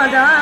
Radha.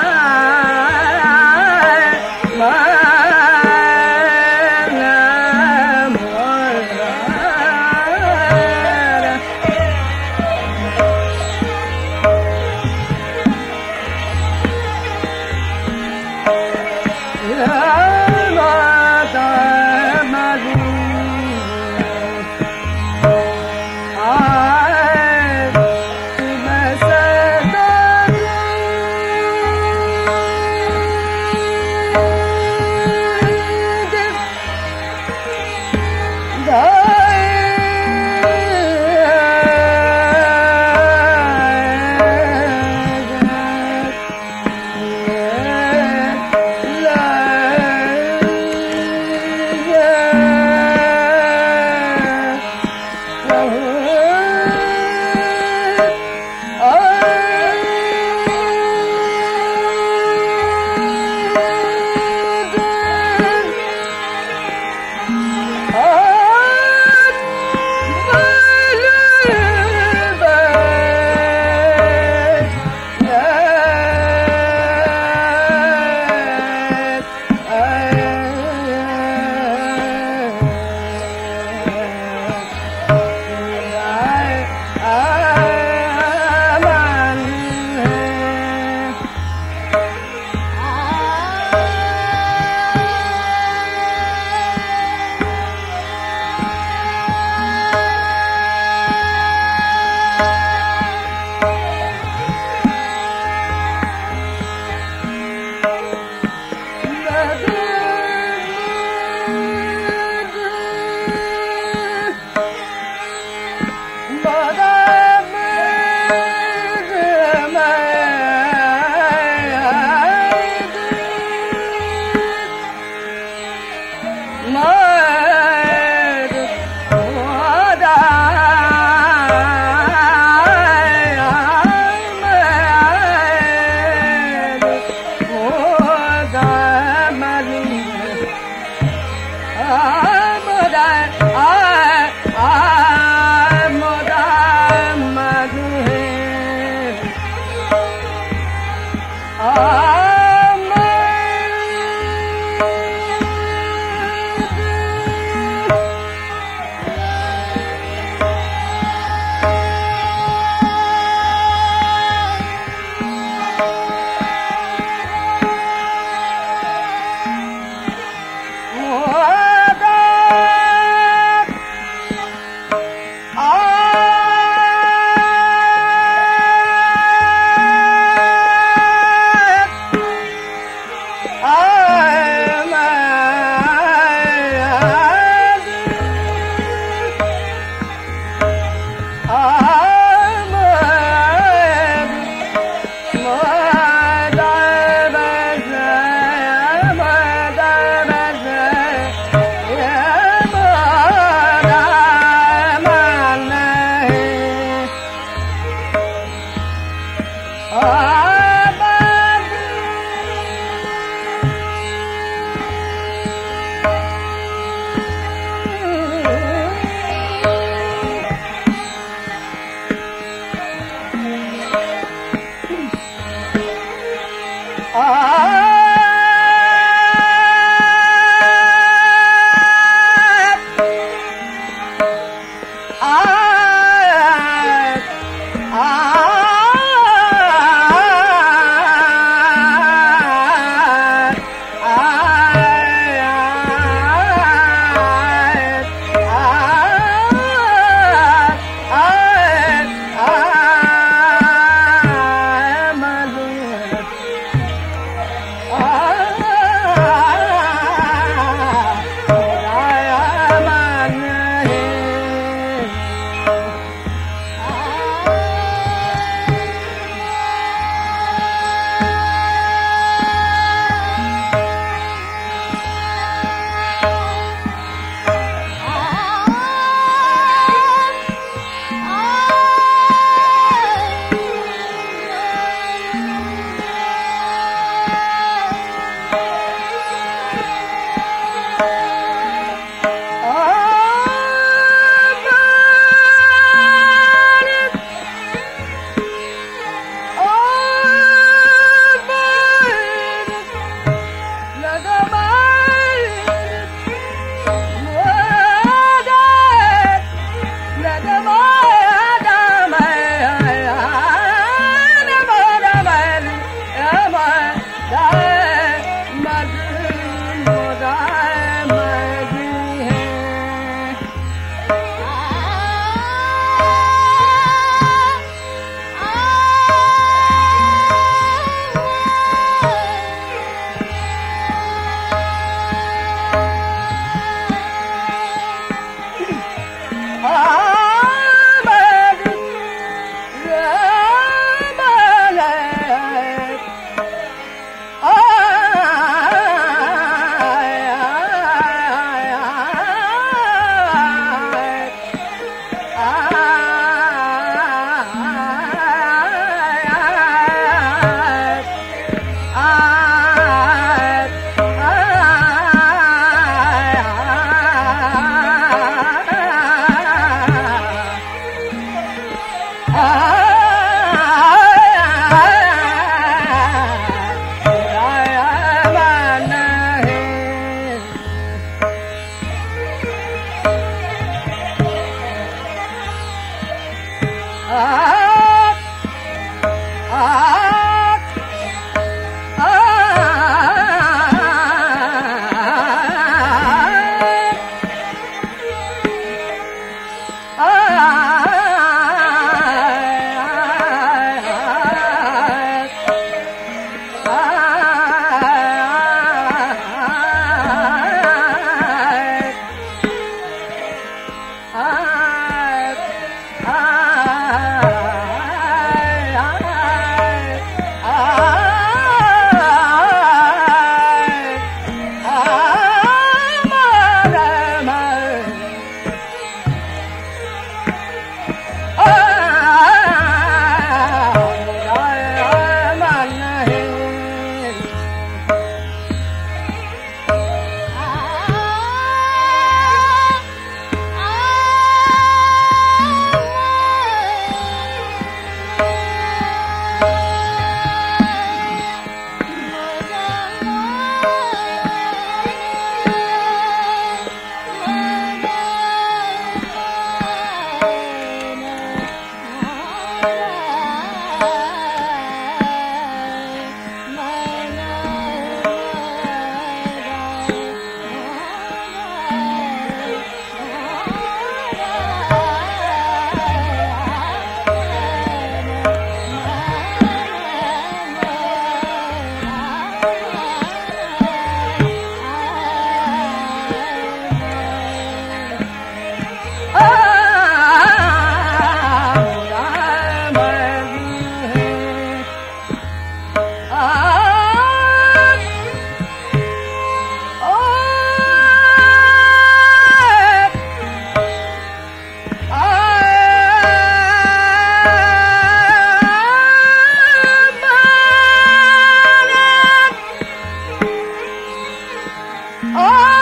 Bye-bye. Oh!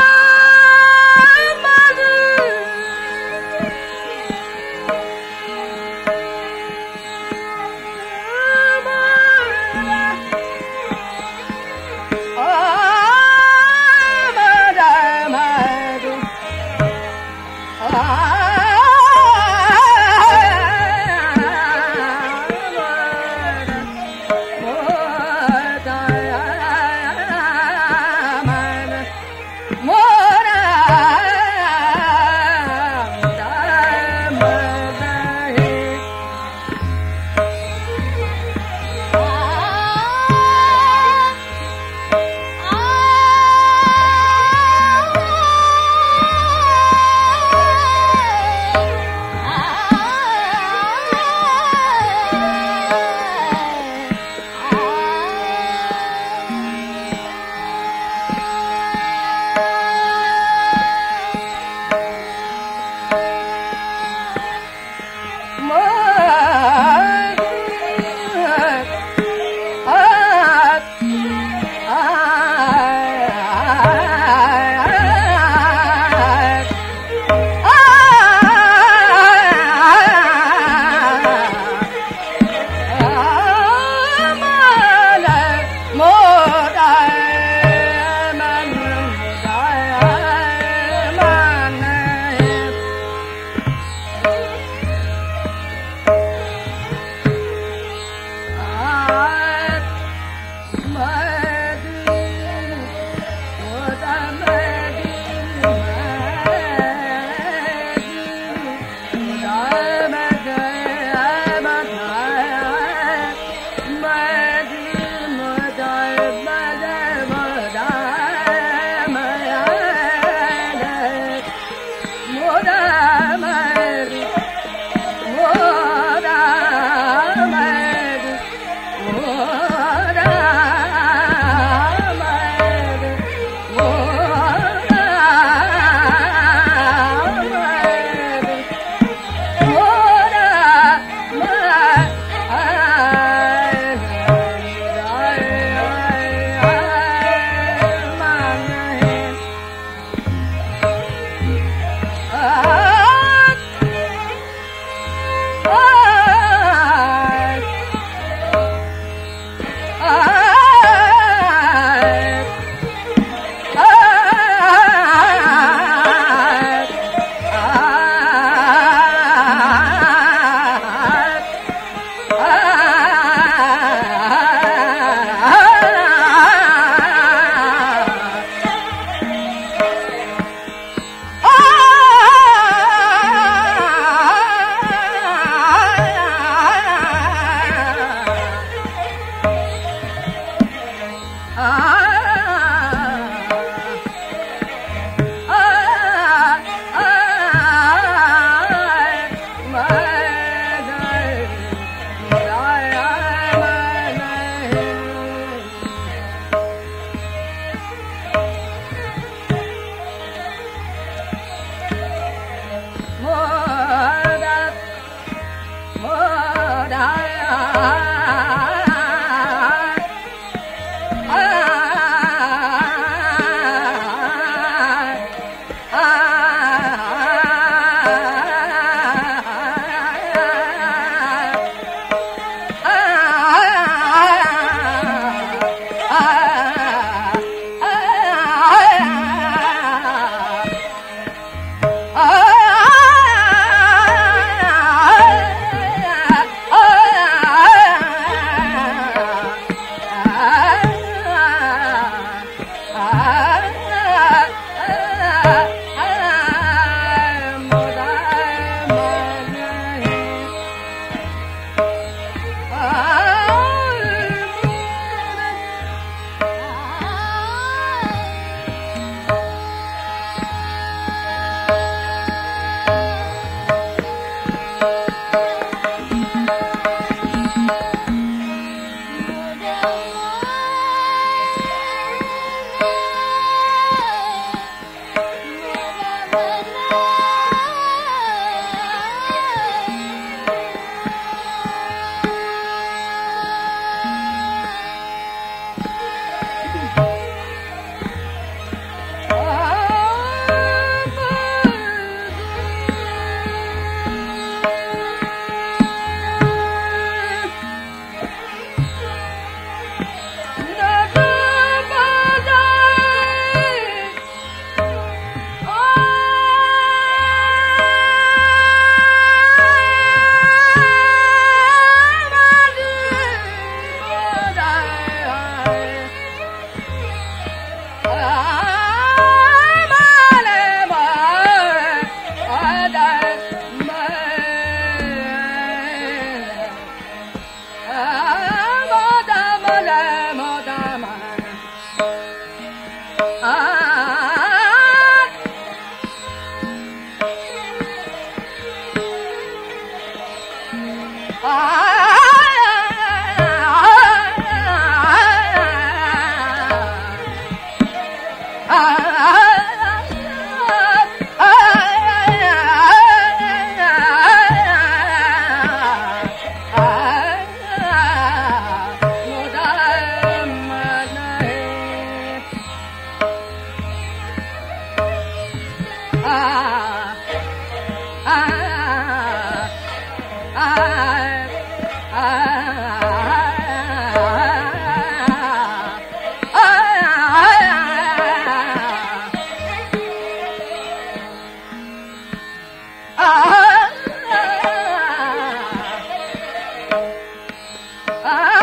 Ah.